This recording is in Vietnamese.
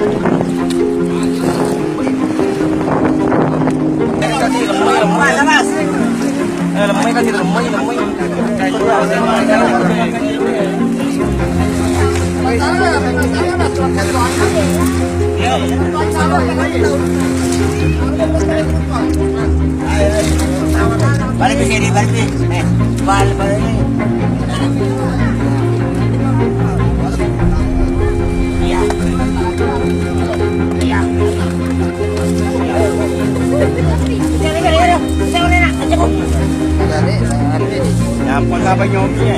lemay kasi lemay lemay balik ke sini balik ke sini. Eh balik balik. Nyampe apa nyobinya?